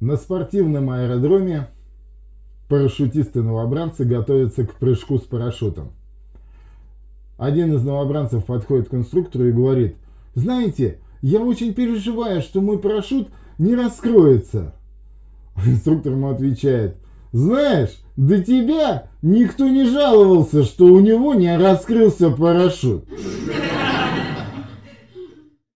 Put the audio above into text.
На спортивном аэродроме парашютисты-новобранцы готовятся к прыжку с парашютом. Один из новобранцев подходит к конструктору и говорит, знаете, я очень переживаю, что мой парашют не раскроется. Инструктор ему отвечает, знаешь, до тебя никто не жаловался, что у него не раскрылся парашют.